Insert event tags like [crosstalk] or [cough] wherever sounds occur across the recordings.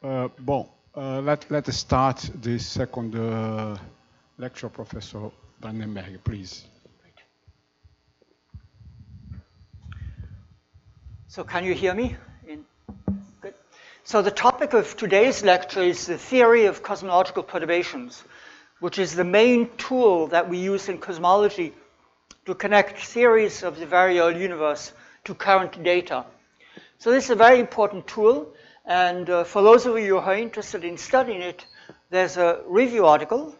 Uh, bon, uh, let, let us start the second uh, lecture, Professor Brandenberger, please. So can you hear me? In, good. So the topic of today's lecture is the theory of cosmological perturbations, which is the main tool that we use in cosmology to connect theories of the very early universe to current data. So this is a very important tool, and uh, for those of you who are interested in studying it, there's a review article.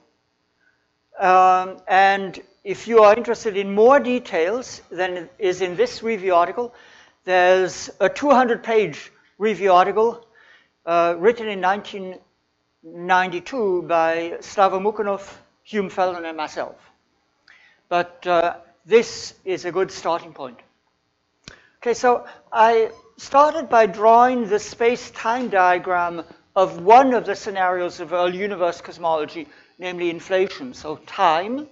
Um, and if you are interested in more details than is in this review article, there's a 200-page review article uh, written in 1992 by Slava Mukhanov, Hume Feldman, and myself. But uh, this is a good starting point. Okay, so I started by drawing the space-time diagram of one of the scenarios of early universe cosmology, namely inflation. So time,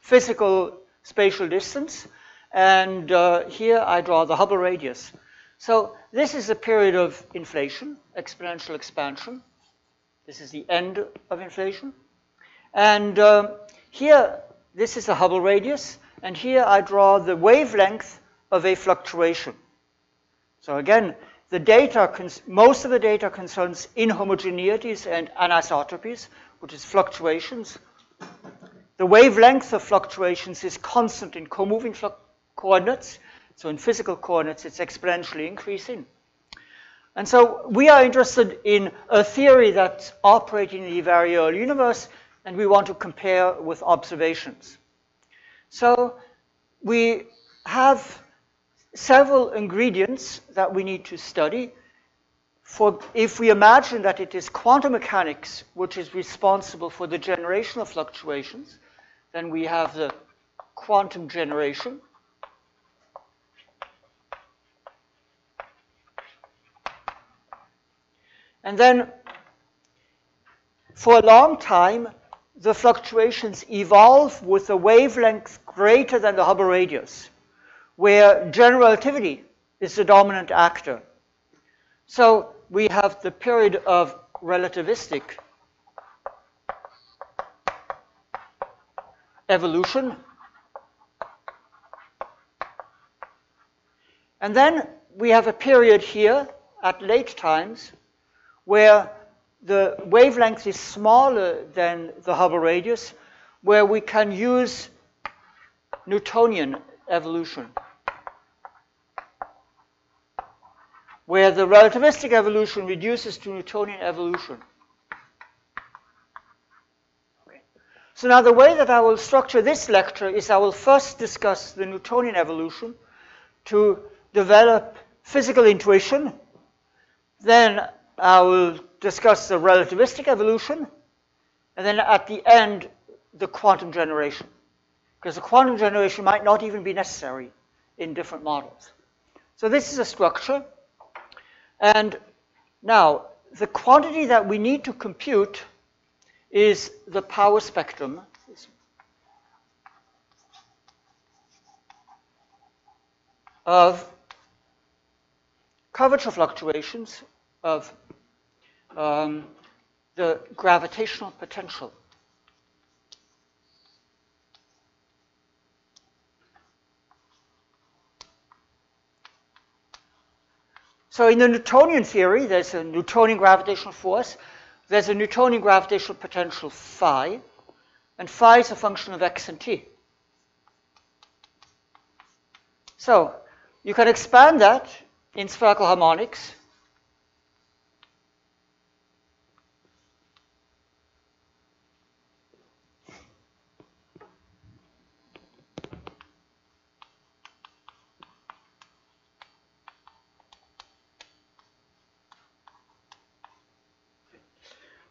physical spatial distance, and uh, here I draw the Hubble radius. So this is a period of inflation, exponential expansion. This is the end of inflation. And uh, here, this is the Hubble radius. And here I draw the wavelength of a fluctuation. So again, the data, most of the data concerns inhomogeneities and anisotropies, which is fluctuations. The wavelength of fluctuations is constant in co-moving coordinates. So in physical coordinates, it's exponentially increasing. And so we are interested in a theory that's operating in the very early universe, and we want to compare with observations. So we have several ingredients that we need to study. For if we imagine that it is quantum mechanics which is responsible for the generation of fluctuations, then we have the quantum generation. And then for a long time, the fluctuations evolve with a wavelength greater than the Hubble radius, where general relativity is the dominant actor. So we have the period of relativistic evolution. And then we have a period here at late times where the wavelength is smaller than the Hubble radius, where we can use Newtonian evolution, where the relativistic evolution reduces to Newtonian evolution. So now the way that I will structure this lecture is I will first discuss the Newtonian evolution to develop physical intuition, then I will discuss the relativistic evolution, and then at the end, the quantum generation. Because the quantum generation might not even be necessary in different models. So this is a structure. And now, the quantity that we need to compute is the power spectrum. of curvature fluctuations of um, the gravitational potential. So in the Newtonian theory, there's a Newtonian gravitational force. There's a Newtonian gravitational potential phi. And phi is a function of x and t. So you can expand that in spherical harmonics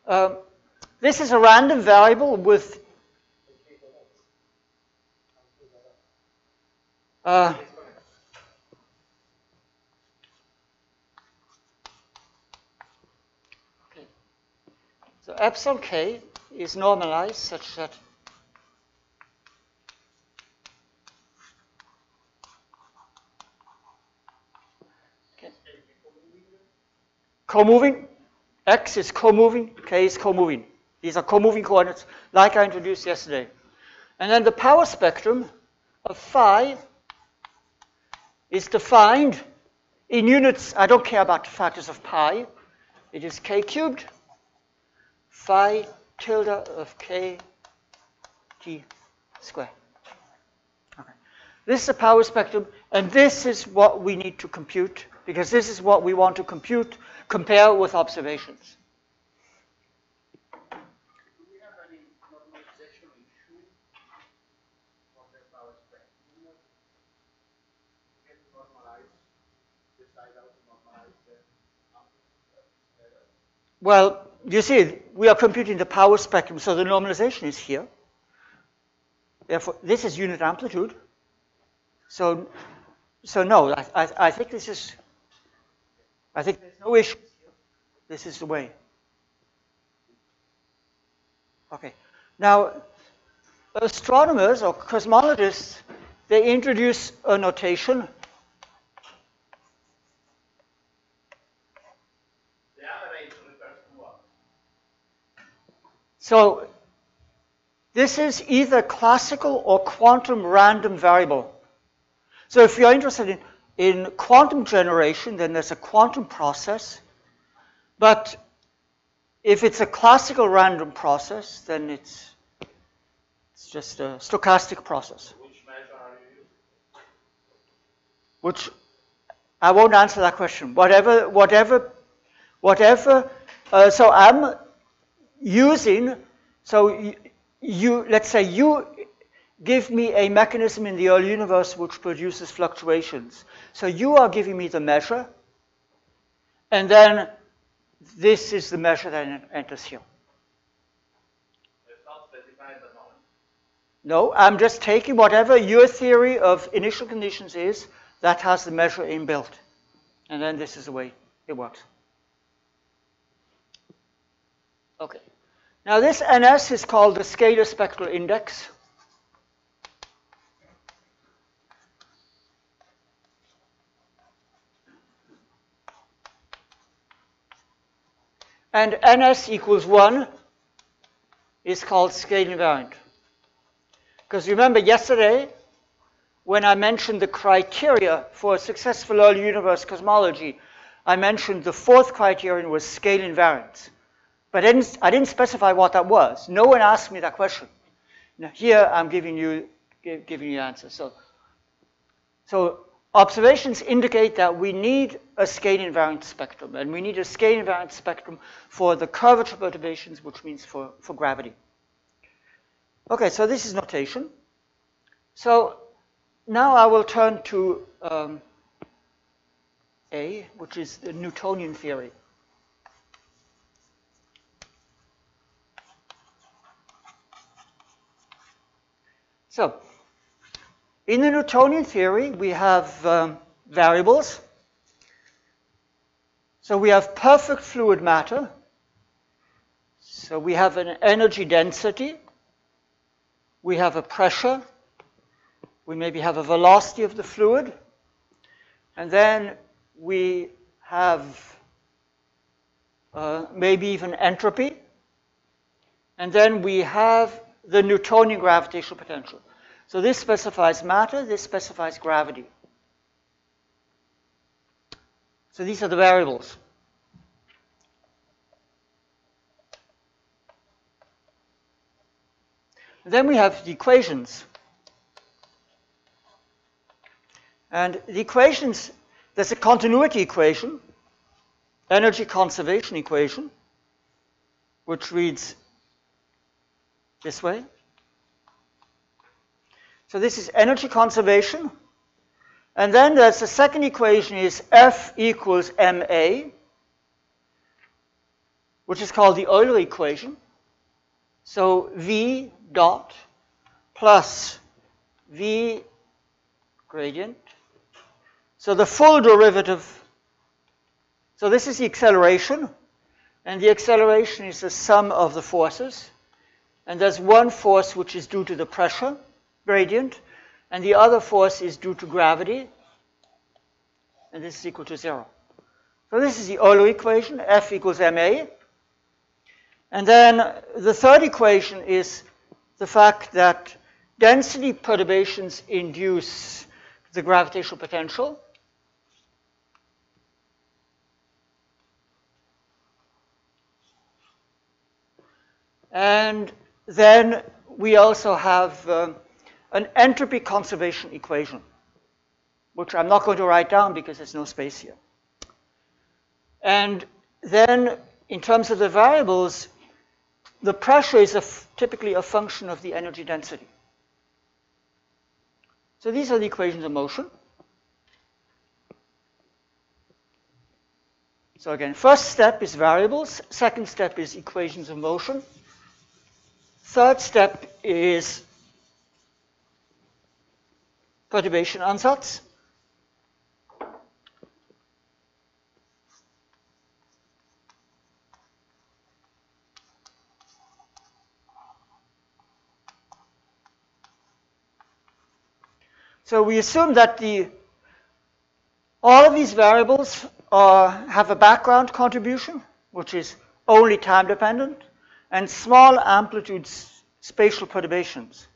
Um, this is a random variable with uh. So epsilon k is normalized such that co-moving x is co-moving, k is co-moving. These are co-moving coordinates, like I introduced yesterday. And then the power spectrum of phi is defined in units. I don't care about the factors of pi. It is k cubed phi tilde of k t squared. Okay. This is the power spectrum, and this is what we need to compute, because this is what we want to compute, compare with observations. Well, you see, we are computing the power spectrum, so the normalization is here. Therefore, this is unit amplitude. So, so no, I, I, I think this is, I think there's no issue here. This is the way. Okay. Now, astronomers or cosmologists, they introduce a notation So this is either classical or quantum random variable. So if you're interested in, in quantum generation, then there's a quantum process. But if it's a classical random process, then it's, it's just a stochastic process. Which measure are you using? Which I won't answer that question. Whatever, whatever, whatever. Uh, so I'm using, so you, you, let's say you give me a mechanism in the early universe which produces fluctuations. So you are giving me the measure, and then this is the measure that enters here. It's not specified at the moment. No, I'm just taking whatever your theory of initial conditions is that has the measure inbuilt. And then this is the way it works. Okay. Now this NS is called the scalar spectral index. And NS equals 1 is called scale invariant. Because remember yesterday, when I mentioned the criteria for a successful early universe cosmology, I mentioned the fourth criterion was scale invariance. But I didn't, I didn't specify what that was. No one asked me that question. Now here I'm giving you, giving you answers. So, so observations indicate that we need a scale invariant spectrum, and we need a scale invariant spectrum for the curvature perturbations, which means for, for gravity. Okay, so this is notation. So now I will turn to um, A, which is the Newtonian theory. So, in the Newtonian theory, we have um, variables. So we have perfect fluid matter. So we have an energy density. We have a pressure. We maybe have a velocity of the fluid. And then we have uh, maybe even entropy. And then we have the Newtonian gravitational potential. So this specifies matter, this specifies gravity. So these are the variables. Then we have the equations. And the equations, there's a continuity equation, energy conservation equation, which reads this way. So this is energy conservation. And then there's the second equation is F equals ma, which is called the Euler equation. So V dot plus V gradient. So the full derivative, so this is the acceleration, and the acceleration is the sum of the forces. And there's one force which is due to the pressure, gradient, and the other force is due to gravity, and this is equal to zero. So this is the Euler equation, F equals ma. And then the third equation is the fact that density perturbations induce the gravitational potential. And then we also have um, an entropy conservation equation, which I'm not going to write down because there's no space here. And then in terms of the variables, the pressure is a typically a function of the energy density. So these are the equations of motion. So again, first step is variables, second step is equations of motion. Third step is perturbation ansatz. So we assume that the all of these variables uh, have a background contribution, which is only time dependent and small amplitude spatial perturbations.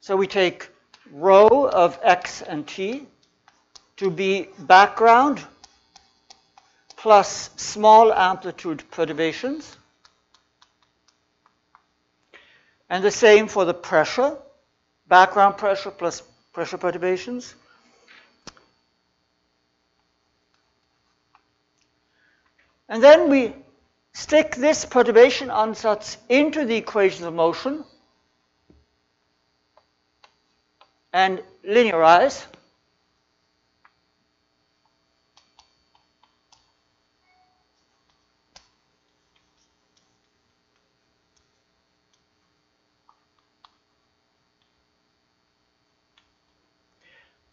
So we take rho of x and t to be background plus small amplitude perturbations. And the same for the pressure, background pressure plus pressure perturbations. And then we stick this perturbation ansatz into the equations of motion and linearize.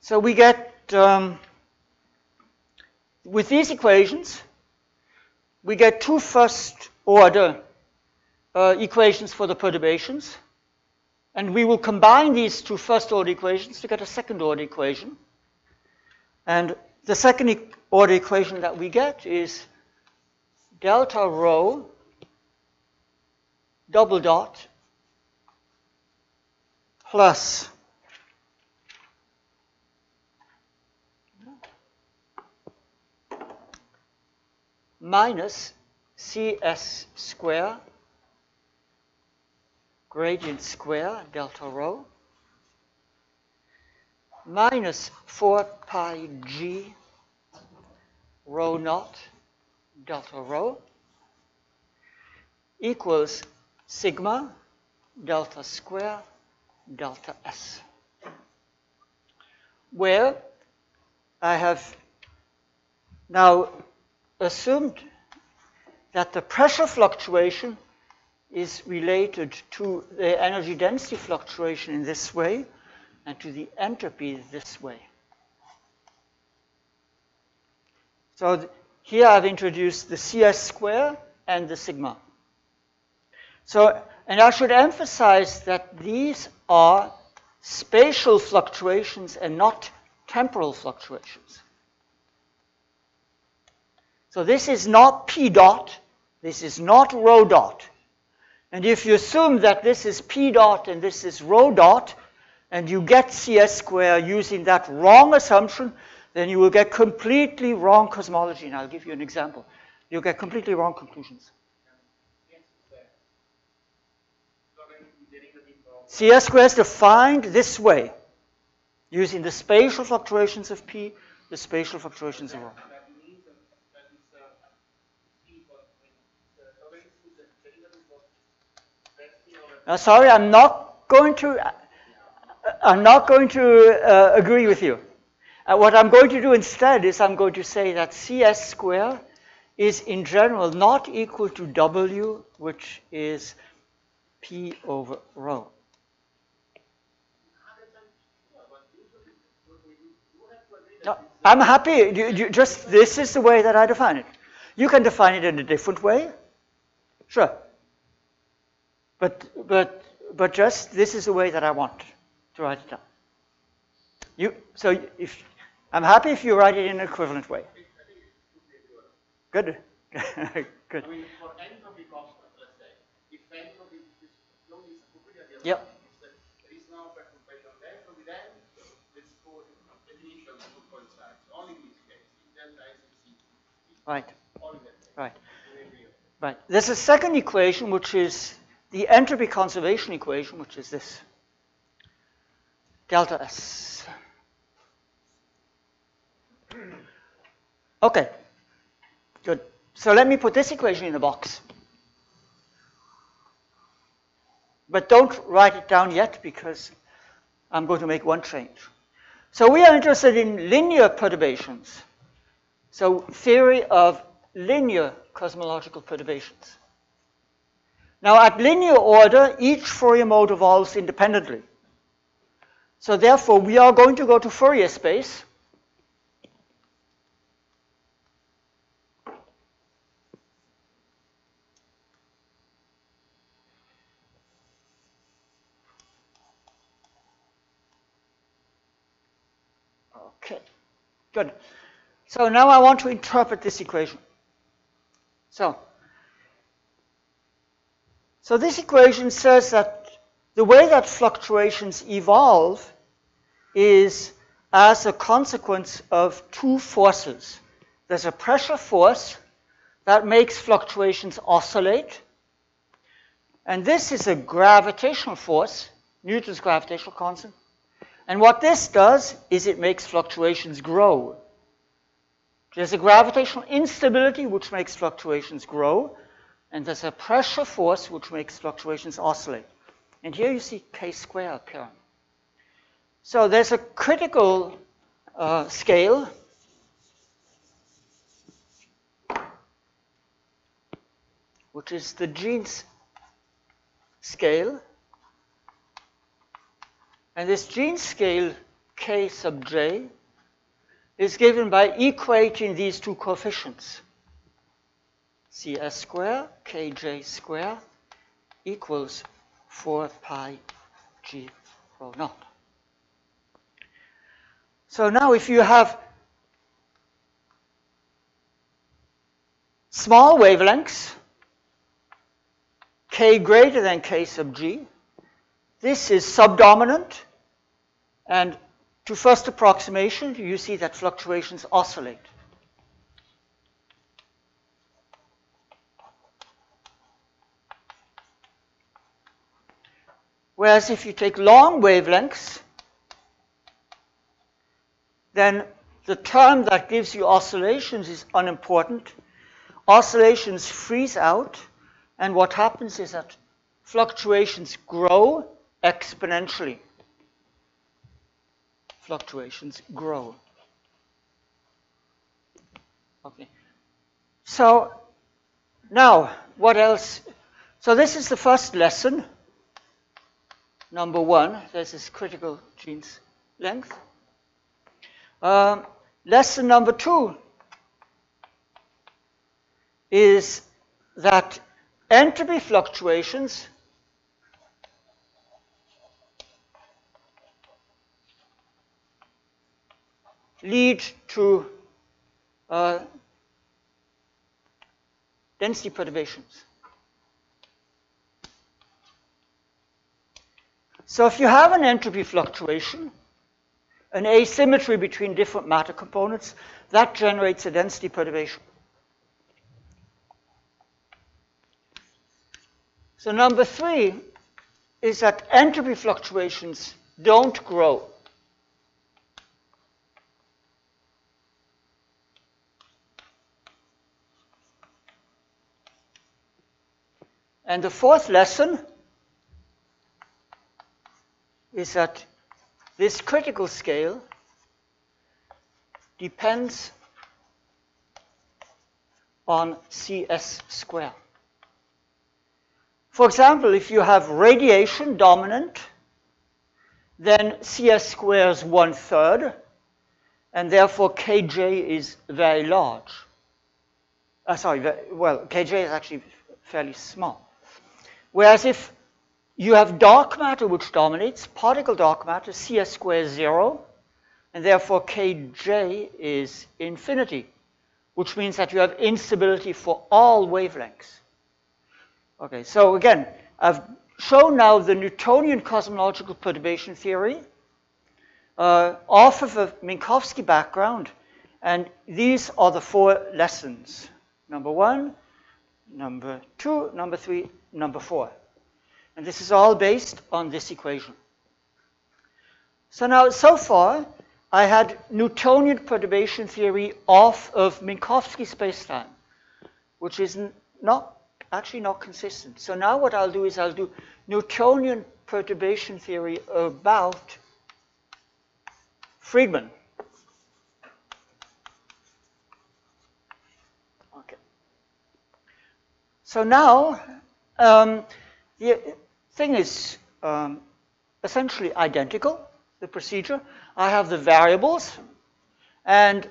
So we get, um, with these equations, we get two first order uh, equations for the perturbations. And we will combine these two first order equations to get a second order equation. And the second e order equation that we get is delta rho double dot plus minus cs square gradient square delta rho minus 4 pi g rho naught delta rho equals sigma delta square delta s where I have now assumed that the pressure fluctuation is related to the energy density fluctuation in this way and to the entropy this way. So here I've introduced the CS square and the sigma. So, and I should emphasize that these are spatial fluctuations and not temporal fluctuations. So this is not P dot, this is not rho dot. And if you assume that this is P dot and this is rho dot, and you get CS square using that wrong assumption, then you will get completely wrong cosmology. And I'll give you an example. You'll get completely wrong conclusions. CS square is defined this way, using the spatial fluctuations of P, the spatial fluctuations of rho. Now, sorry, I'm not going to. I'm not going to uh, agree with you. Uh, what I'm going to do instead is I'm going to say that CS square is in general not equal to W, which is P over rho. I'm happy. You, you just this is the way that I define it. You can define it in a different way. Sure. But, but, but just this is the way that I want to write it down. You, so if, I'm happy if you write it in an equivalent way. Good. [laughs] Good. I mean, for entropy constant, let's say, if entropy is is Yep. Right. Right. Right. There's a second equation which is the entropy conservation equation, which is this delta S. Okay. Good. So let me put this equation in a box. But don't write it down yet because I'm going to make one change. So we are interested in linear perturbations. So theory of linear cosmological perturbations. Now at linear order, each Fourier mode evolves independently. So therefore, we are going to go to Fourier space. Okay, good. So now I want to interpret this equation. So, so this equation says that the way that fluctuations evolve is as a consequence of two forces. There's a pressure force that makes fluctuations oscillate, and this is a gravitational force, Newton's gravitational constant. And what this does is it makes fluctuations grow. There's a gravitational instability which makes fluctuations grow, and there's a pressure force which makes fluctuations oscillate. And here you see k square appearing. So there's a critical uh, scale. which is the Jeans scale. And this Jeans scale, k sub j, is given by equating these two coefficients. Cs square, kj square equals 4 pi g rho naught. So now if you have small wavelengths, k greater than k sub g, this is subdominant, and to first approximation, you see that fluctuations oscillate. Whereas if you take long wavelengths, then the term that gives you oscillations is unimportant. Oscillations freeze out, and what happens is that fluctuations grow exponentially. Fluctuations grow. Okay. So now, what else? So this is the first lesson. Number one, this is critical Jeans length. Um, lesson number two is that entropy fluctuations lead to uh, density perturbations. So if you have an entropy fluctuation, an asymmetry between different matter components, that generates a density perturbation. So number three is that entropy fluctuations don't grow. And the fourth lesson is that this critical scale depends on CS square. For example, if you have radiation dominant, then CS square is one third, and therefore Kj is very large. Uh, sorry, well, Kj is actually fairly small. Whereas if you have dark matter which dominates, particle dark matter, Cs square is zero, and therefore Kj is infinity, which means that you have instability for all wavelengths. Okay, so again, I've shown now the Newtonian cosmological perturbation theory uh, off of a Minkowski background. And these are the four lessons. Number one, number two, number three, number four. And this is all based on this equation. So now, so far, I had Newtonian perturbation theory off of Minkowski spacetime, which is not actually not consistent. So now what I'll do is I'll do Newtonian perturbation theory about Friedmann. Okay. So now um, the thing is um, essentially identical, the procedure. I have the variables, and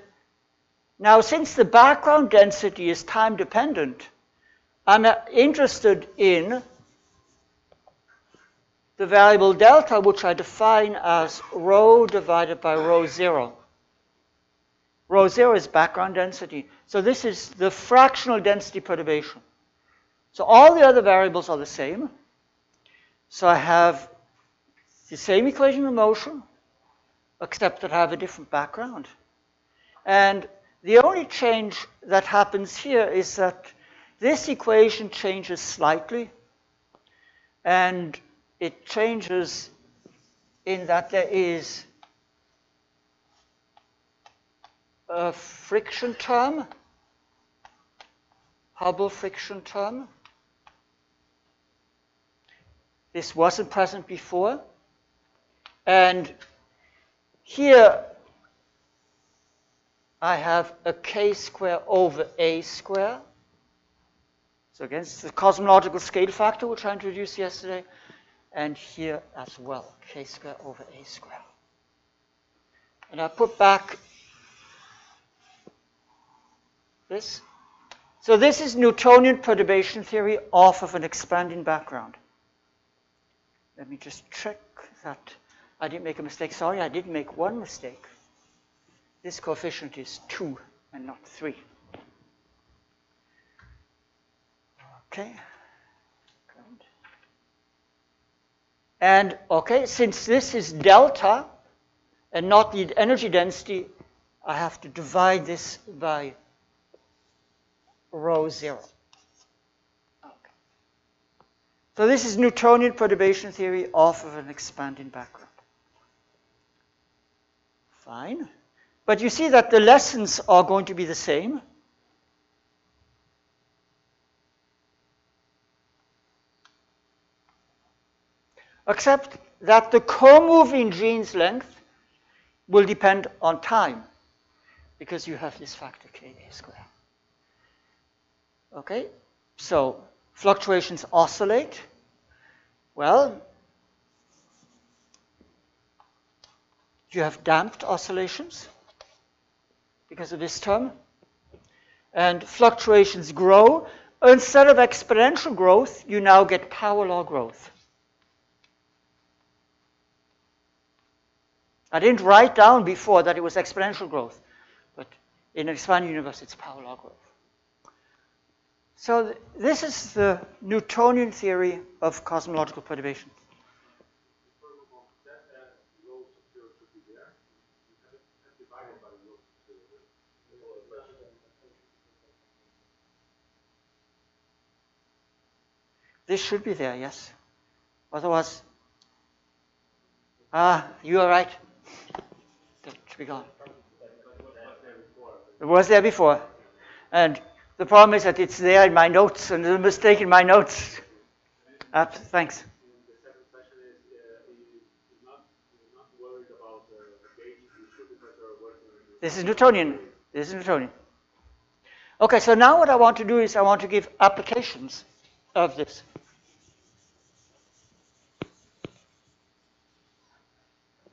now since the background density is time dependent, I'm interested in the variable delta, which I define as rho divided by rho zero. Rho zero is background density. So this is the fractional density perturbation. So all the other variables are the same. So I have the same equation of motion, except that I have a different background. And the only change that happens here is that this equation changes slightly, and it changes in that there is a friction term, Hubble friction term. This wasn't present before. And here I have a k square over a square. So again, it's the cosmological scale factor which I introduced yesterday, and here as well, k squared over a squared. And I put back this. So this is Newtonian perturbation theory off of an expanding background. Let me just check that I didn't make a mistake. Sorry, I did make one mistake. This coefficient is 2 and not 3. Okay. And, okay, since this is delta and not the energy density, I have to divide this by rho 0. So this is Newtonian perturbation theory off of an expanding background. Fine. But you see that the lessons are going to be the same. except that the co-moving Jeans length will depend on time because you have this factor Ka square. Okay, so fluctuations oscillate. Well, you have damped oscillations because of this term. And fluctuations grow. Instead of exponential growth, you now get power law growth. I didn't write down before that it was exponential growth, but in an expanding universe, it's power law growth. So th this is the Newtonian theory of cosmological perturbation. This should be there, yes. Otherwise, ah, you are right. Should be gone. It was there before. And the problem is that it's there in my notes, and there's a mistake in my notes. Uh, thanks. This is Newtonian. This is Newtonian. Okay, so now what I want to do is I want to give applications of this.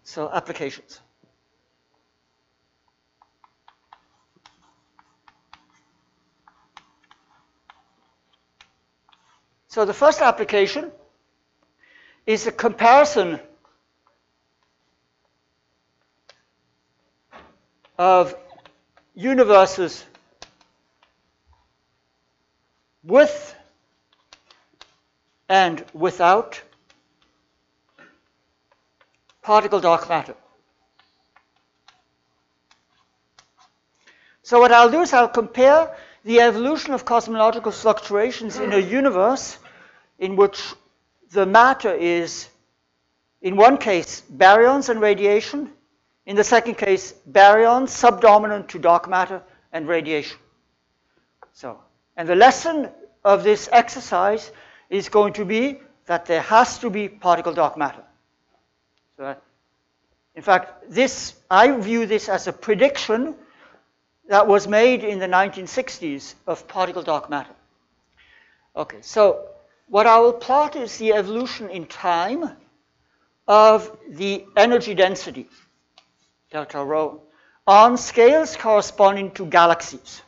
So applications. So the first application is a comparison of universes with and without particle dark matter. So what I'll do is I'll compare the evolution of cosmological fluctuations in a universe in which the matter is, in one case, baryons and radiation, in the second case, baryons subdominant to dark matter and radiation. So, and the lesson of this exercise is going to be that there has to be particle dark matter. So, in fact, this I view this as a prediction that was made in the 1960s of particle dark matter. Okay, so what I will plot is the evolution in time of the energy density, delta rho, on scales corresponding to galaxies.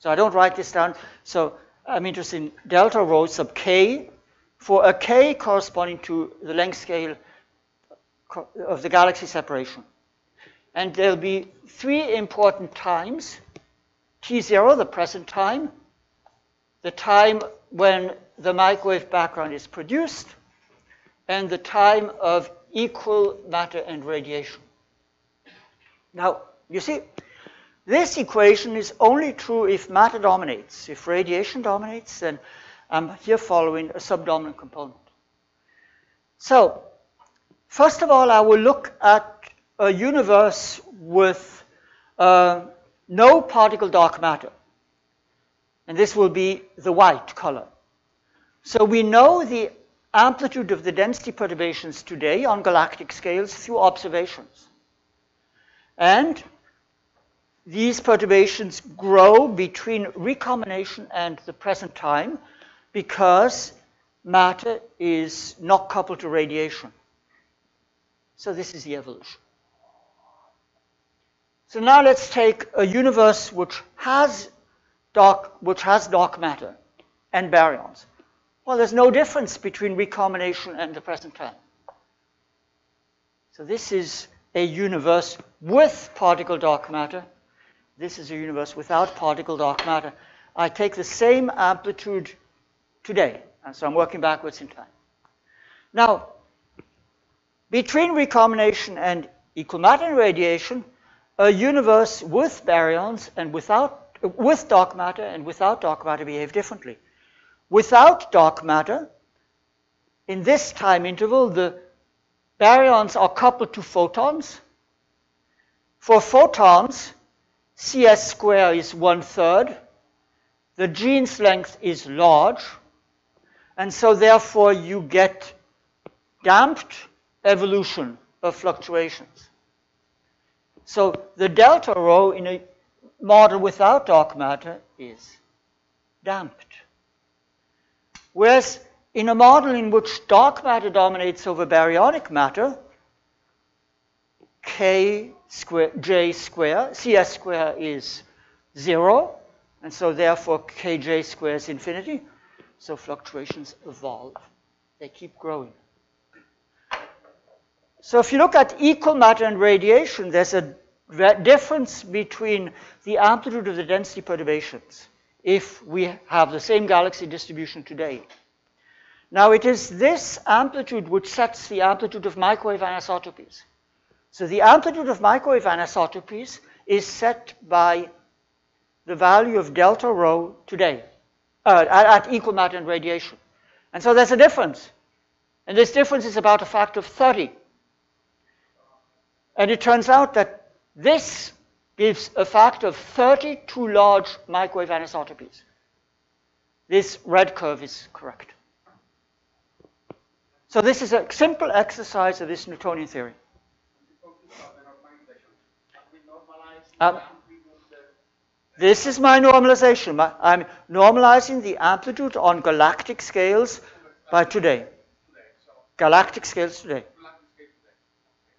So I don't write this down. So I'm interested in delta rho sub k for a k corresponding to the length scale of the galaxy separation. And there'll be three important times. T0, the present time, the time when the microwave background is produced, and the time of equal matter and radiation. Now, you see, this equation is only true if matter dominates. If radiation dominates, then I'm here following a subdominant component. So, first of all, I will look at a universe with uh, no particle dark matter. And this will be the white color. So we know the amplitude of the density perturbations today on galactic scales through observations. And these perturbations grow between recombination and the present time because matter is not coupled to radiation. So this is the evolution. So now let's take a universe which has dark, which has dark matter and baryons. Well, there's no difference between recombination and the present time. So this is a universe with particle dark matter. This is a universe without particle dark matter. I take the same amplitude today, and so I'm working backwards in time. Now, between recombination and equal matter radiation, a universe with baryons and without, with dark matter and without dark matter behave differently. Without dark matter, in this time interval, the baryons are coupled to photons. For photons, CS square is one third. The Jeans length is large. And so therefore you get damped evolution of fluctuations. So the delta rho in a model without dark matter is damped. Whereas in a model in which dark matter dominates over baryonic matter, k square, j square, cs square is zero, and so therefore kj square is infinity. So fluctuations evolve. They keep growing. So if you look at equal matter and radiation, there's a difference between the amplitude of the density perturbations if we have the same galaxy distribution today. Now it is this amplitude which sets the amplitude of microwave anisotropies. So the amplitude of microwave anisotropies is set by the value of delta rho today uh, at, at equal matter and radiation. And so there's a difference. And this difference is about a factor of 30. And it turns out that this gives a factor of 30 to large microwave anisotropies. This red curve is correct. So this is a simple exercise of this Newtonian theory. Um, this is my normalization. I'm normalizing the amplitude on galactic scales by today. Galactic scales today.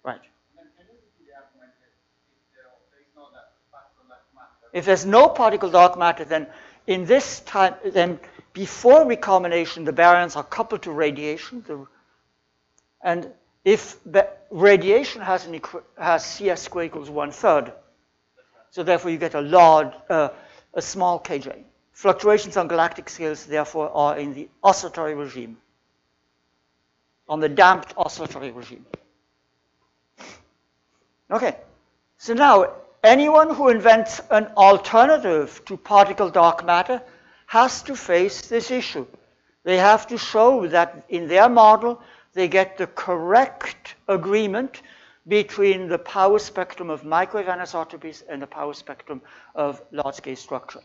Right. If there's no particle dark matter, then in this time, then before recombination, the baryons are coupled to radiation. The, and if radiation has, an has CS square equals one third, so therefore you get a large, uh, a small kj. fluctuations on galactic scales, therefore, are in the oscillatory regime, on the damped oscillatory regime. Okay, so now anyone who invents an alternative to particle dark matter has to face this issue. They have to show that in their model they get the correct agreement between the power spectrum of microwave anisotropies and the power spectrum of large-scale structure.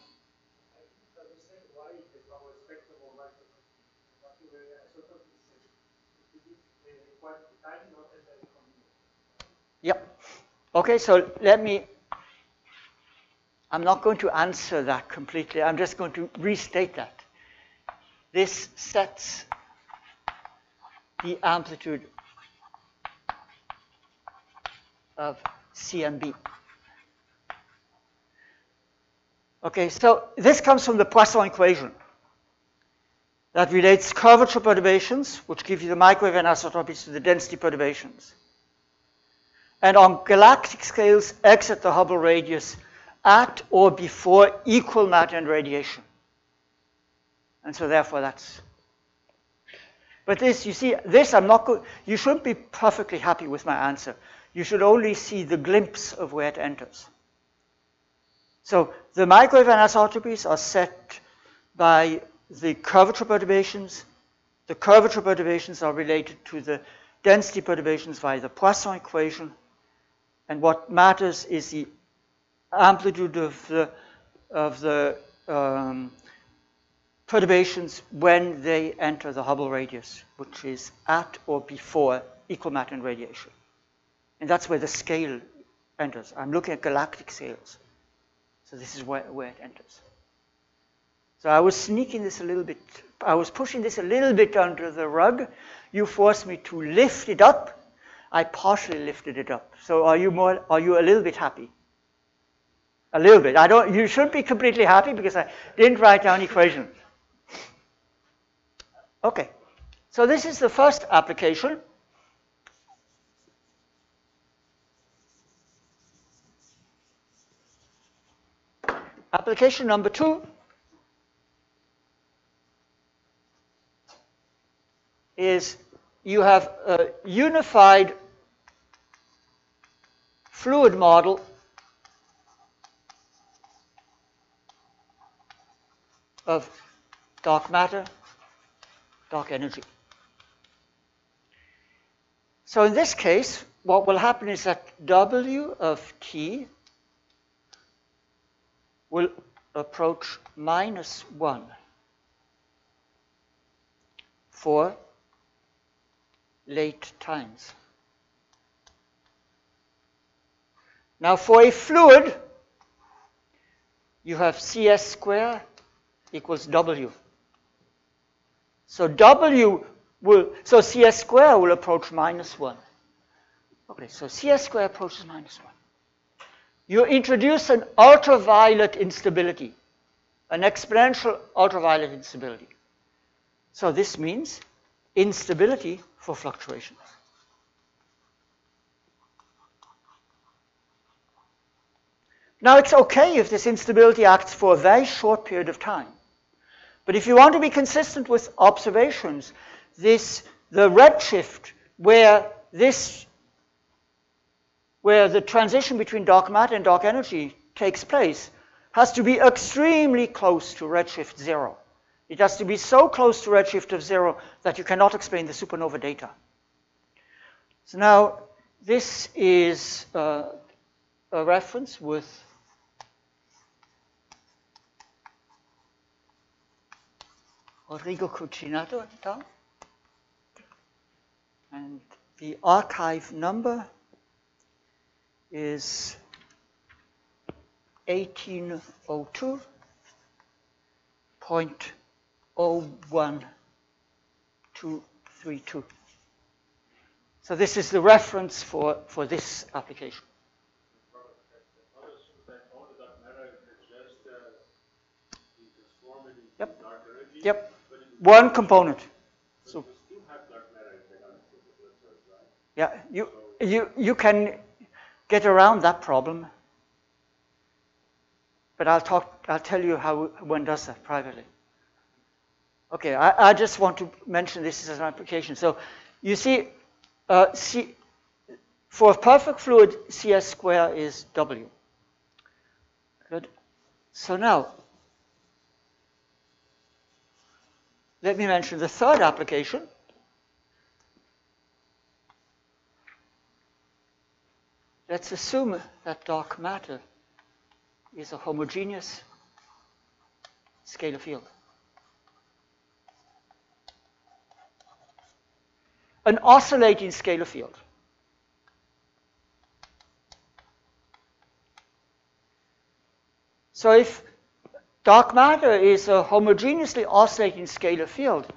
Yep. Okay, so let me, I'm not going to answer that completely. I'm just going to restate that. This sets the amplitude of CMB. Okay, so this comes from the Poisson equation that relates curvature perturbations, which give you the microwave anisotropies, to the density perturbations. And on galactic scales, exit the Hubble radius at or before equal matter and radiation. And so therefore that's but this, you see, this I'm not going, you shouldn't be perfectly happy with my answer. You should only see the glimpse of where it enters. So the microwave anisotropies are set by the curvature perturbations. The curvature perturbations are related to the density perturbations via the Poisson equation. And what matters is the amplitude of the, of the um, perturbations when they enter the Hubble radius, which is at or before equal matter and radiation. And that's where the scale enters. I'm looking at galactic scales. So this is where, where it enters. So I was sneaking this a little bit, I was pushing this a little bit under the rug. You forced me to lift it up. I partially lifted it up. So are you more, are you a little bit happy? A little bit. I don't, you shouldn't be completely happy because I didn't write down equations. Okay, so this is the first application. Application number two is you have a unified fluid model of dark matter dark energy. So in this case, what will happen is that W of t will approach minus 1 for late times. Now for a fluid, you have Cs square equals W. So W will, so CS square will approach minus 1. Okay, so CS square approaches minus 1. You introduce an ultraviolet instability, an exponential ultraviolet instability. So this means instability for fluctuations. Now it's okay if this instability acts for a very short period of time. But if you want to be consistent with observations, this the redshift where this where the transition between dark matter and dark energy takes place has to be extremely close to redshift zero. It has to be so close to redshift of zero that you cannot explain the supernova data. So now this is uh, a reference with Rodrigo Cuzinatto And the archive number is 1802.01232. So this is the reference for, for this application. Yep. Yep one component. So, yeah, you, you, you can get around that problem. but I'll talk. I'll tell you how one does that privately. Okay, I, I just want to mention this as an application. So, you see, uh, C, for a perfect fluid, Cs square is W. Good. So now, let me mention the third application. Let's assume that dark matter is a homogeneous scalar field. An oscillating scalar field. So if dark matter is a homogeneously oscillating scalar field,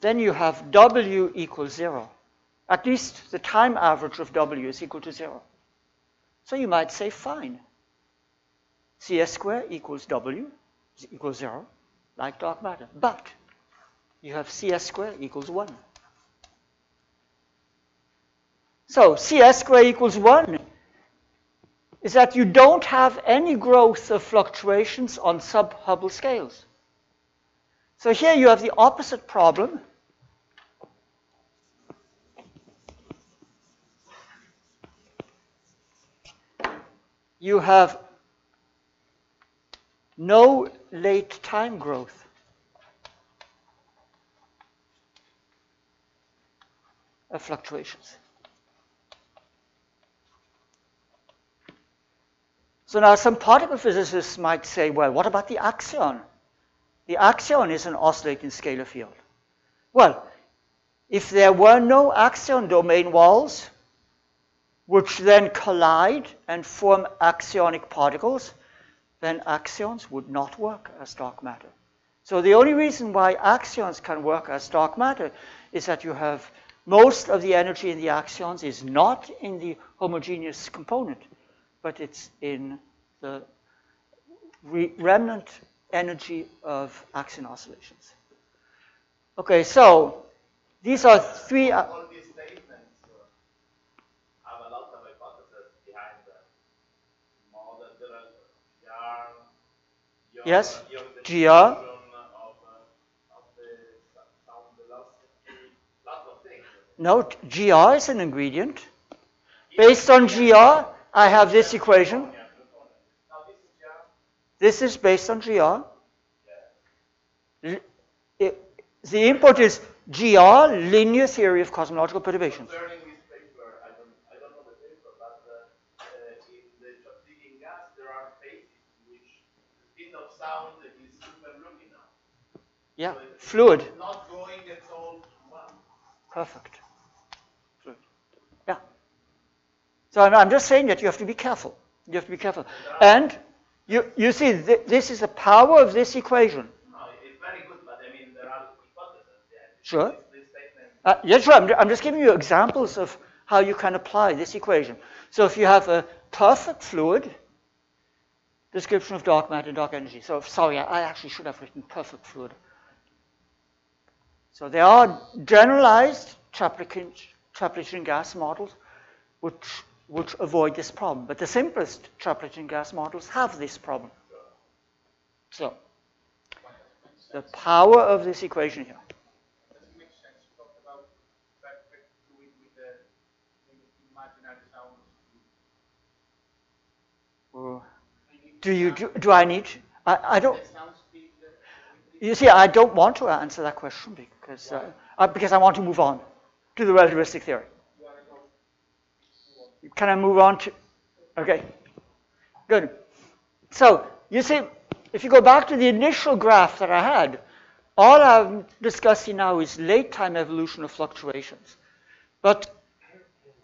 then you have W equals zero. At least the time average of W is equal to zero. So you might say, fine. Cs square equals W equals zero, like dark matter. But you have Cs square equals one. So Cs square equals one is that you don't have any growth of fluctuations on sub-Hubble scales. So here you have the opposite problem. You have no late time growth. of fluctuations. So now some particle physicists might say, well, what about the axion? The axion is an oscillating scalar field. Well, if there were no axion domain walls, which then collide and form axionic particles, then axions would not work as dark matter. So the only reason why axions can work as dark matter is that you have most of the energy in the axions is not in the homogeneous component but it's in the re remnant energy of axion oscillations. Okay, so these are three. Uh, All these statements uh, have a lot of hypotheses behind them. More than the GR, your, Yes, your GR. Of, uh, of the sound velocity, lots of things. note, GR is an ingredient. Based on GR, I have this equation. This is GR. This is based on GR. It- the input is GR, linear theory of cosmological perturbations. Concerning this paper, I don't, I don't know the paper, but uh, uh, in the digging gas, there are phases in which the speed of sound is superluminous. Yeah, So fluid. Not going at all. Perfect. Fluid. Yeah. So I'm, I'm just saying that you have to be careful. You have to be careful. And you, you see, th- this is the power of this equation. No, it's very good, but I mean, there are hypotheses there. Sure. Uh, yes, sure. I'm, I'm just giving you examples of how you can apply this equation. So if you have a perfect fluid, description of dark matter and dark energy. So sorry, I, I actually should have written perfect fluid. So there are generalized Chaplygin, Chaplygin gas models which, which avoid this problem. But the simplest Chaplygin gas models have this problem. So the power of this equation here. Do you do, do I need? I, I don't. You see, I don't want to answer that question because uh, uh, because I want to move on to the relativistic theory. the- you wanna go- Can I move on to? Okay, good. So you see, if you go back to the initial graph that I had, all I'm discussing now is late time evolution of fluctuations. But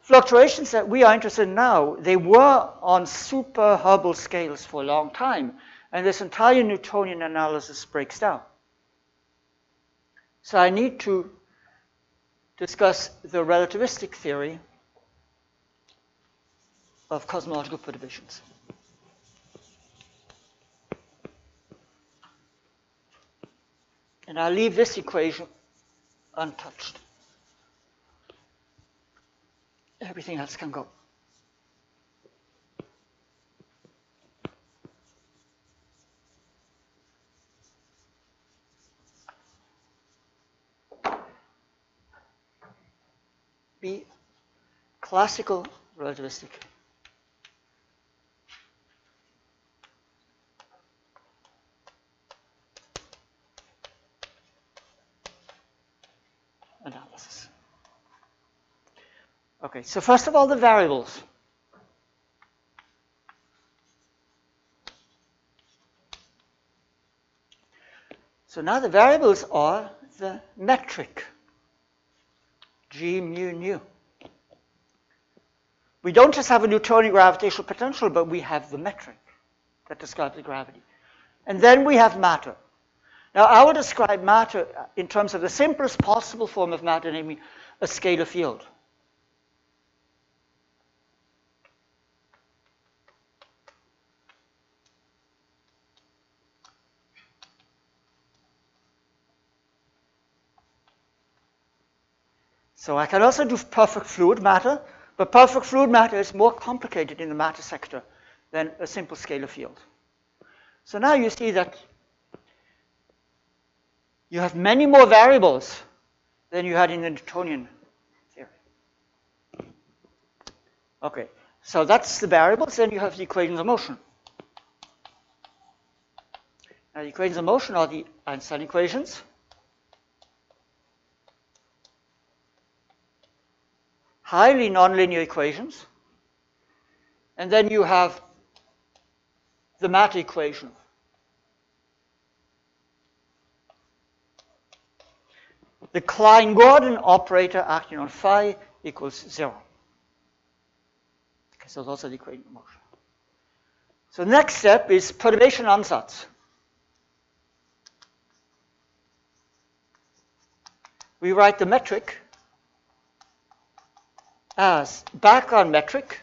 fluctuations that we are interested in now, they were on super Hubble scales for a long time, and this entire Newtonian analysis breaks down. So I need to discuss the relativistic theory of cosmological perturbations. And I'll leave this equation untouched. Everything else can go. be classical relativistic Okay, so first of all, the variables. So now the variables are the metric, g mu nu. We don't just have a Newtonian gravitational potential, but we have the metric that describes the gravity. And then we have matter. Now, I will describe matter in terms of the simplest possible form of matter, namely a scalar field. So I can also do perfect fluid matter, but perfect fluid matter is more complicated in the matter sector than a simple scalar field. So now you see that you have many more variables than you had in the Newtonian theory. Okay, so that's the variables, then you have the equations of motion. Now the equations of motion are the Einstein equations. Highly nonlinear equations. And then you have the matter equation. The Klein-Gordon operator acting on phi equals zero. Okay, so those are the equation of motion. So next step is perturbation ansatz. We write the metric Uh, as background metric,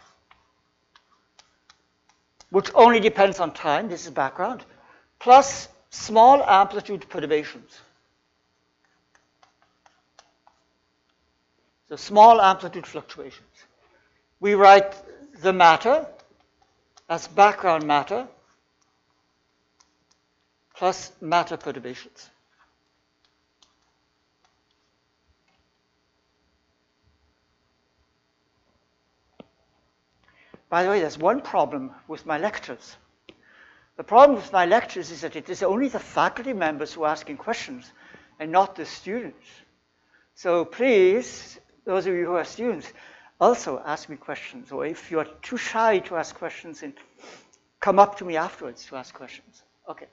which only depends on time, this is background, plus small amplitude perturbations. So small amplitude fluctuations. We write the matter as background matter plus matter perturbations. By the way, there's one problem with my lectures. The problem with my lectures is that it is only the faculty members who are asking questions and not the students. So please, those of you who are students, also ask me questions. Or if you're too shy to ask questions, then come up to me afterwards to ask questions. Okay.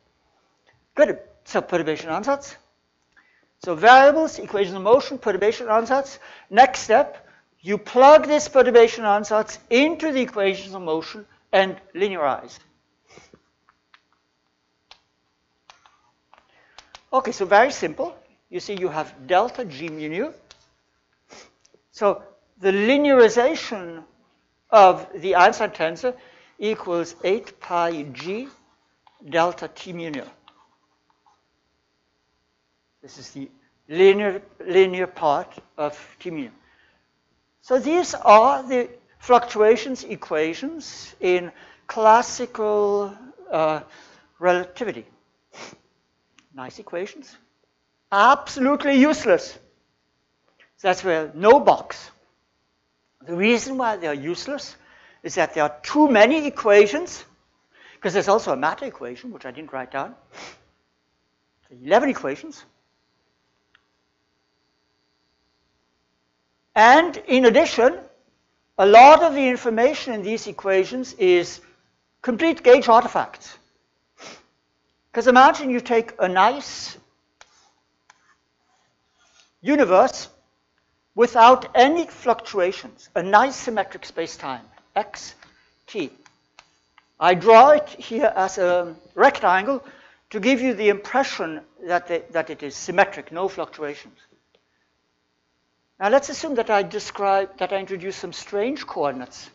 Good. So perturbation ansatz. So variables, equations of motion, perturbation ansatz. Next step, you plug this perturbation ansatz into the equations of motion and linearize. Okay, so very simple. You see you have delta g mu nu. So the linearization of the Einstein tensor equals 8 pi g delta t mu nu. This is the linear, linear part of t mu nu. So these are the fluctuations equations in classical uh, relativity. Nice equations. Absolutely useless. That's where no box. The reason why they are useless is that there are too many equations, because there's also a matter equation, which I didn't write down. 11 equations. And in addition, a lot of the information in these equations is complete gauge artifacts. Because imagine you take a nice universe without any fluctuations, a nice symmetric space-time, x, t. I draw it here as a rectangle to give you the impression that, that it is symmetric, no fluctuations. Now let's assume that I describe, that I introduce some strange coordinates,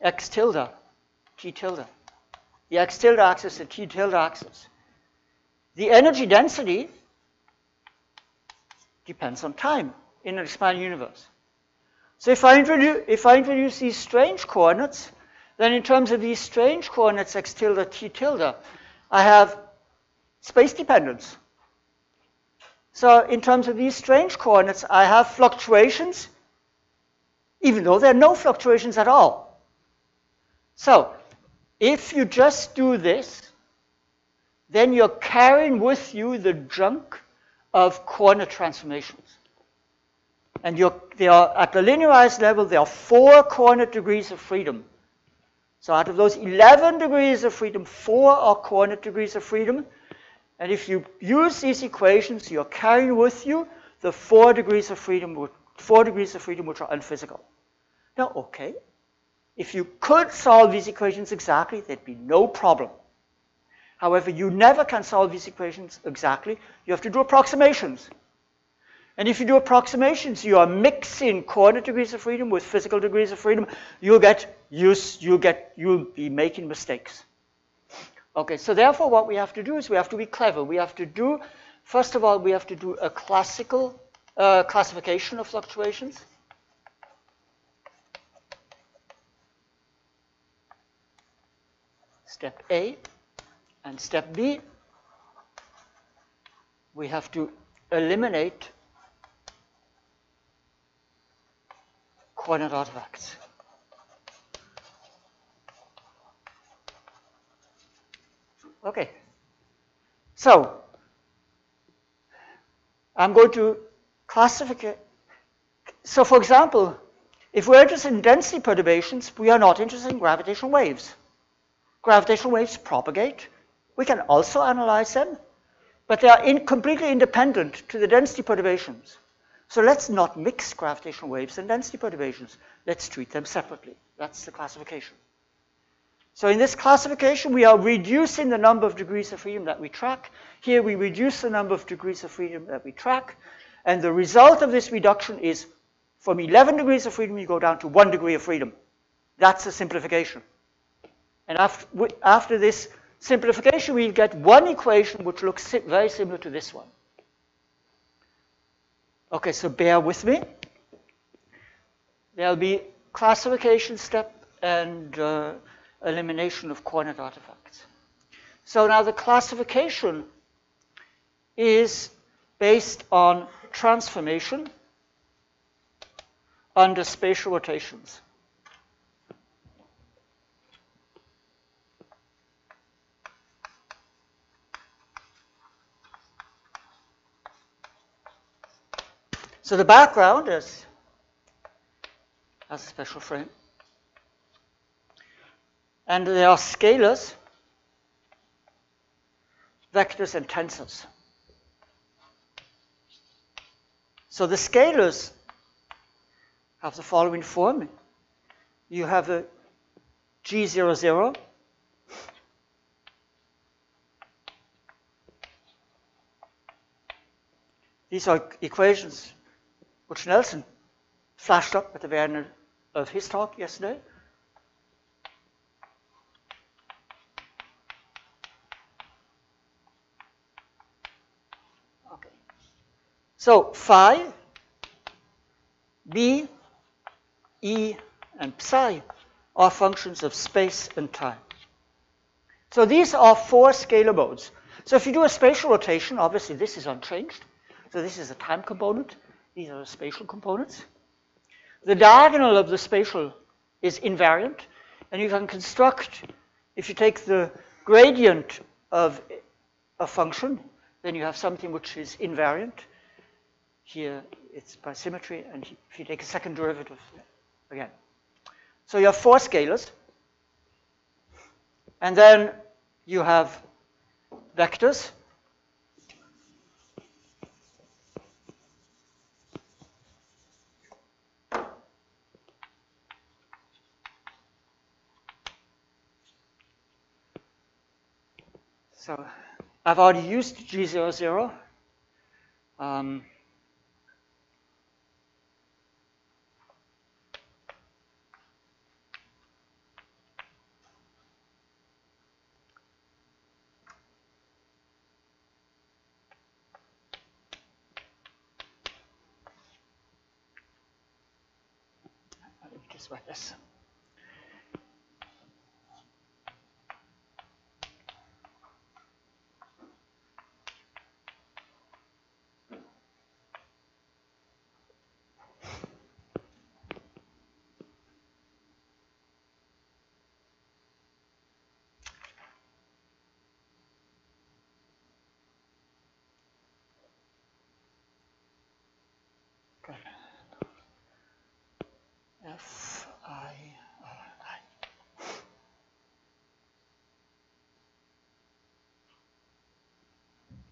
x tilde, t tilde. The x tilde axis, the t tilde axis. The energy density depends on time in an expanding universe. So if I, introduce, if I introduce these strange coordinates, then in terms of these strange coordinates, x tilde, t tilde, I have space dependence. So in terms of these strange coordinates, I have fluctuations even though there are no fluctuations at all. So, if you just do this, then you're carrying with you the junk of coordinate transformations. And they are, at the linearized level, there are four coordinate degrees of freedom. So out of those 11 degrees of freedom, four are coordinate degrees of freedom. And if you use these equations, you're carrying with you the four degrees of freedom, four degrees of freedom which are unphysical. Now, okay, if you could solve these equations exactly, there'd be no problem. However, you never can solve these equations exactly. You have to do approximations. And if you do approximations, you are mixing coordinate degrees of freedom with physical degrees of freedom. You'll get use, you'll get, you'll be making mistakes. Okay, so therefore what we have to do is we have to be clever. We have to do, first of all, we have to do a classical uh, classification of fluctuations. Step A and step B, we have to eliminate coordinate artifacts. Okay. So, I'm going to classify. So, for example, if we're interested in density perturbations, we are not interested in gravitational waves. Gravitational waves propagate. We can also analyze them, but they are in completely independent to the density perturbations. So let's not mix gravitational waves and density perturbations. Let's treat them separately. That's the classification. So in this classification, we are reducing the number of degrees of freedom that we track. Here we reduce the number of degrees of freedom that we track. And the result of this reduction is from 11 degrees of freedom, you go down to one degree of freedom. That's a simplification. And after, after this simplification, we'll get one equation which looks very similar to this one. Okay, so bear with me. There'll be classification step and uh, elimination of coordinate artifacts. So now the classification is based on transformation under spatial rotations. So the background is has a special frame. And there are scalars, vectors, and tensors. So the scalars have the following form. You have a G00, These are equations which Nelson flashed up at the very end of his talk yesterday. So phi, b, e, and psi are functions of space and time. So these are four scalar modes. So if you do a spatial rotation, obviously this is unchanged. So this is a time component. These are the spatial components. The diagonal of the spatial is invariant, and you can construct, if you take the gradient of a function, then you have something which is invariant. Here it's by symmetry, and if you take a second derivative, again. So you have four scalars, and then you have vectors, So I've already used G00. Um, F I R I.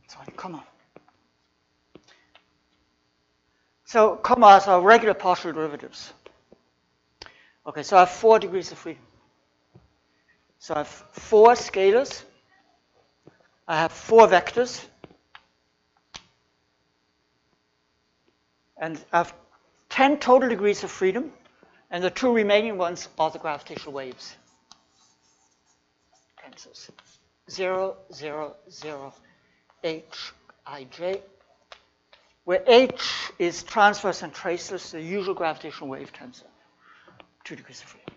So comma. So commas are regular partial derivatives. Okay, so I have four degrees of freedom. So I have four scalars. I have four vectors. And I have 10 total degrees of freedom. And the two remaining ones are the gravitational waves. Tensors. 0, 0, 0, H, I, J, where H is transverse and traceless, the usual gravitational wave tensor, 2 degrees of freedom.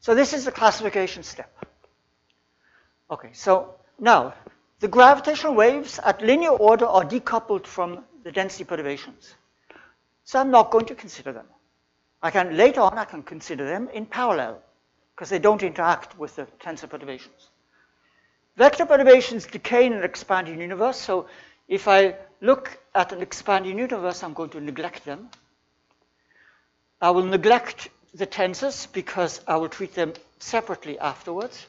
So this is the classification step. Okay, so now, the gravitational waves at linear order are decoupled from the density perturbations. So I'm not going to consider them. I can, later on, I can consider them in parallel, because they don't interact with the tensor perturbations. Vector perturbations decay in an expanding universe, so if I look at an expanding universe, I'm going to neglect them. I will neglect the tensors because I will treat them separately afterwards.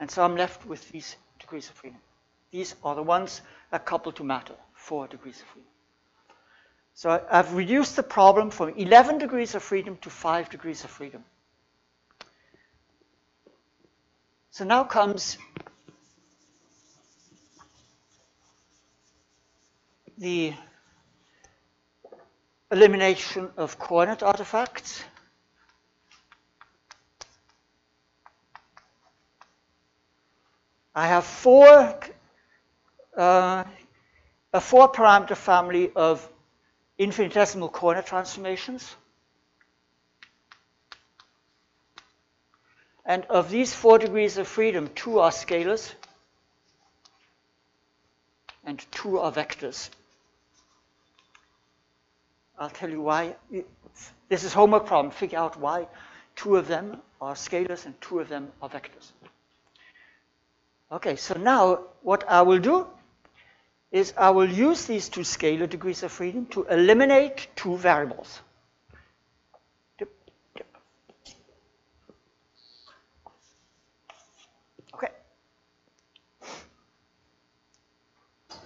And so I'm left with these degrees of freedom. These are the ones that couple to matter, four degrees of freedom. So I've reduced the problem from 11 degrees of freedom to 5 degrees of freedom. So now comes the elimination of coordinate artifacts. I have four, uh, a four parameter family of infinitesimal coordinate transformations. And of these four degrees of freedom, two are scalars and two are vectors. I'll tell you why. This is homework problem. Figure out why two of them are scalars and two of them are vectors. Okay, so now what I will do is I will use these two scalar degrees of freedom to eliminate two variables. Okay.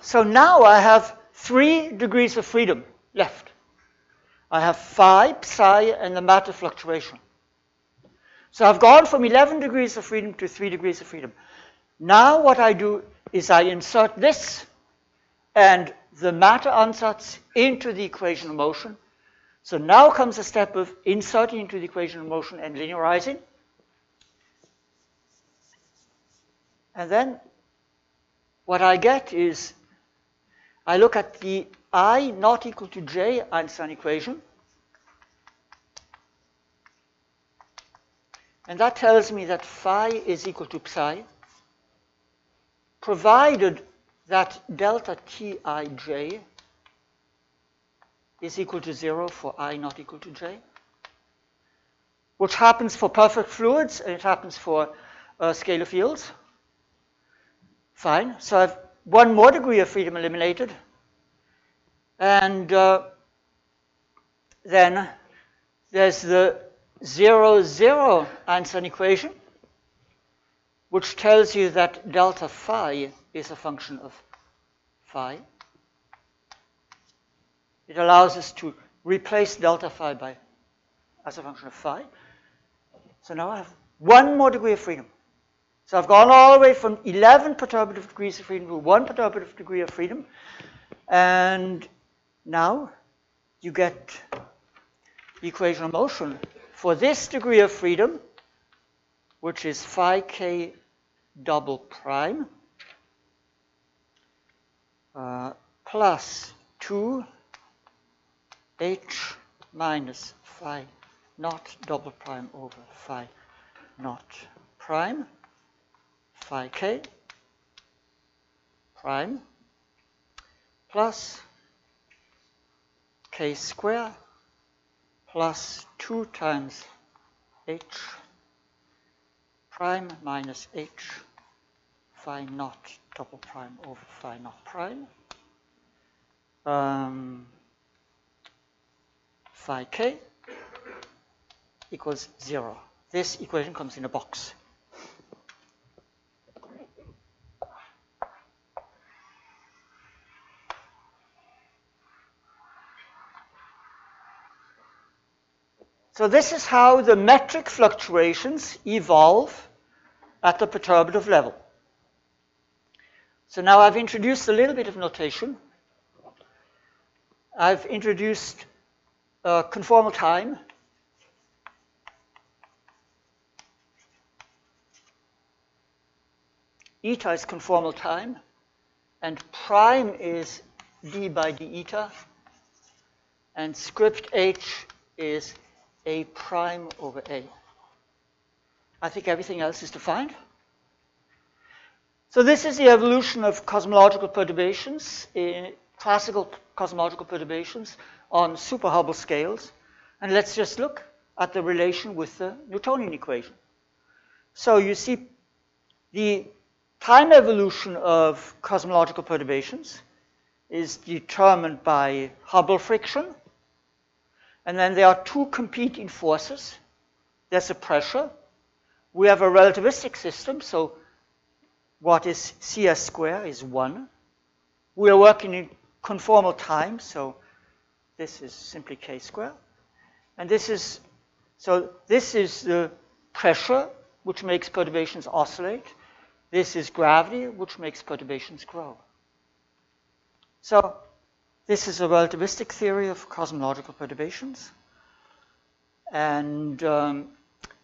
So now I have three degrees of freedom left. I have phi, psi, and the matter fluctuation. So I've gone from 11 degrees of freedom to 3 degrees of freedom. Now what I do is I insert this and the matter ansatz into the equation of motion. So now comes the step of inserting into the equation of motion and linearizing. And then what I get is I look at the i not equal to j Einstein equation. And that tells me that phi is equal to psi, provided that delta Tij is equal to 0 for i not equal to j, which happens for perfect fluids and it happens for uh, scalar fields. Fine. So I have one more degree of freedom eliminated. And uh, then there's the 0, 0 Einstein equation, which tells you that delta phi is a function of phi. It allows us to replace delta phi by as a function of phi. So now I have one more degree of freedom. So I've gone all the way from 11 perturbative degrees of freedom to one perturbative degree of freedom. And now you get the equation of motion for this degree of freedom, which is phi k double prime uh, plus 2 h minus phi naught double prime over phi naught prime phi k prime plus k square plus 2 times h prime minus h phi naught double prime over phi naught prime. Um, phi k equals 0. This equation comes in a box. So this is how the metric fluctuations evolve at the perturbative level. So now I've introduced a little bit of notation. I've introduced uh, conformal time. Eta is conformal time, and prime is d by d eta, and script h is a prime over a. I think everything else is defined. So this is the evolution of cosmological perturbations, in classical cosmological perturbations on super Hubble scales. And let's just look at the relation with the Newtonian equation. So you see the time evolution of cosmological perturbations is determined by Hubble friction. And then there are two competing forces. There's a pressure. We have a relativistic system, so what is cs square is 1. We are working in conformal time, so this is simply k square. And this is, so this is the pressure, which makes perturbations oscillate. This is gravity, which makes perturbations grow. So this is a relativistic theory of cosmological perturbations. And um,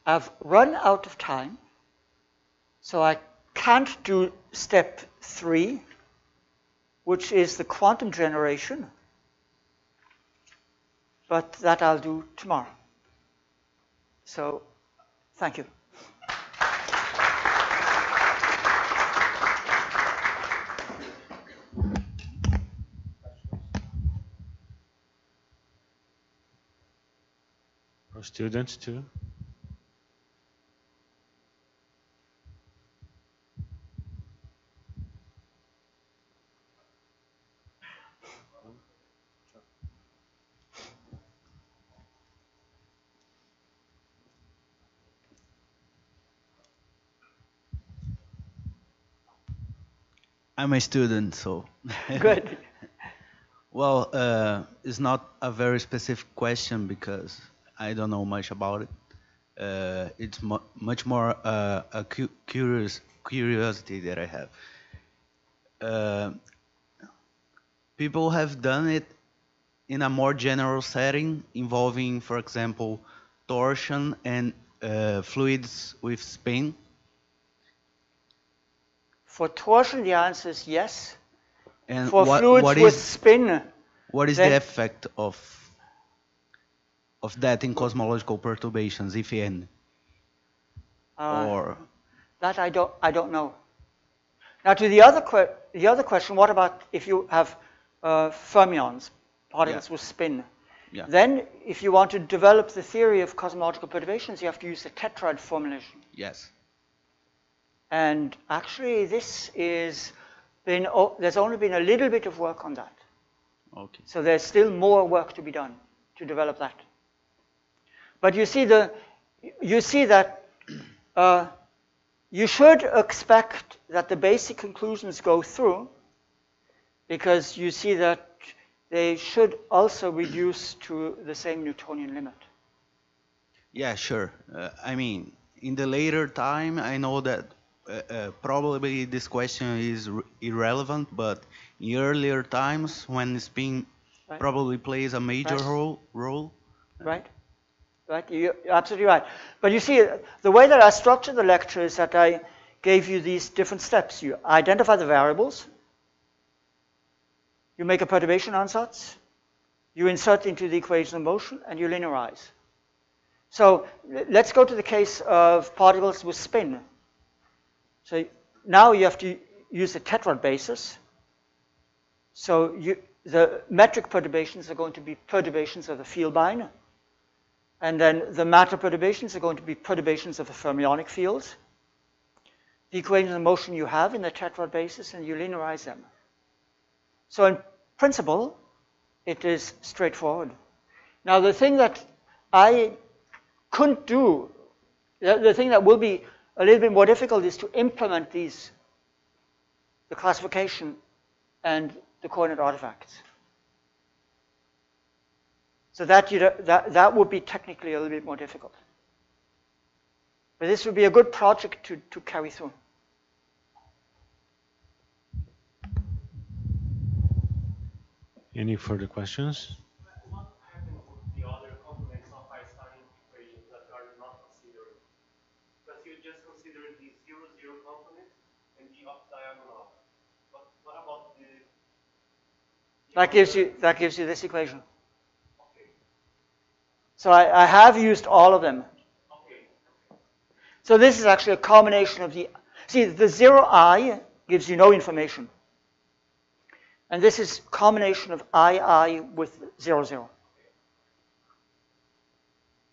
I've run out of time, so I can't do step three, which is the quantum generation, but that I'll do tomorrow. So, thank you. Students too. I'm a student, so. [laughs] Good. well, uh, it's not a very specific question because I don't know much about it. Uh, it's mu much more uh, a cu curious curiosity that I have. Uh, people have done it in a more general setting involving, for example, torsion and uh, fluids with spin. For torsion, the answer is yes. And For what, fluids what with spin, what is the effect of of that in cosmological perturbations, if any? uh, or that I don't, I don't know. Now, to the other, the other question, what about if you have uh, fermions, particles Yeah. with spin? Yeah. Then, if you want to develop the theory of cosmological perturbations, you have to use the tetrad formulation. yes, And actually, this is been, oh, there's only been a little bit of work on that. okay, So there's still more work to be done to develop that. But you see the, you see that uh, you should expect that the basic conclusions go through, because you see that they should also reduce to the same Newtonian limit. yeah, sure. Uh, I mean, in the later time, I know that uh, uh, probably this question is r- irrelevant, but in earlier times, when spin Right. probably plays a major Right. role, role. Right? Right? You're absolutely right. But you see, the way that I structured the lecture is that I gave you these different steps. You identify the variables, you make a perturbation ansatz, you insert into the equation of motion, and you linearize. So let's go to the case of particles with spin. So now you have to use the tetrad basis. So you, the metric perturbations are going to be perturbations of the field Vielbein. And then the matter perturbations are going to be perturbations of the fermionic fields. The equations of motion you have in the tetrad basis, and you linearize them. So in principle, it is straightforward. Now the thing that I couldn't do, the, the thing that will be a little bit more difficult is to implement these, the classification and the coordinate artifacts. So that, you that, that would be technically a little bit more difficult. But this would be a good project to, to carry through. Any further questions? What happens with the other components of Einstein equations that are not considered? Because you just consider the zero zero component and the off diagonal. But what about the? That gives you, that gives you this equation. So I, I have used all of them. So this is actually a combination of the, see, the zero i gives you no information. And this is combination of i, i with zero, zero.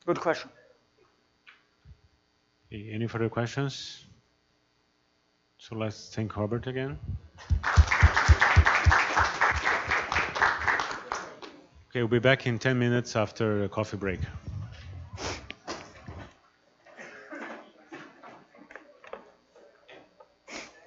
Good question. Any further questions? So let's thank Robert again. Okay, we'll be back in 10 minutes after a coffee break.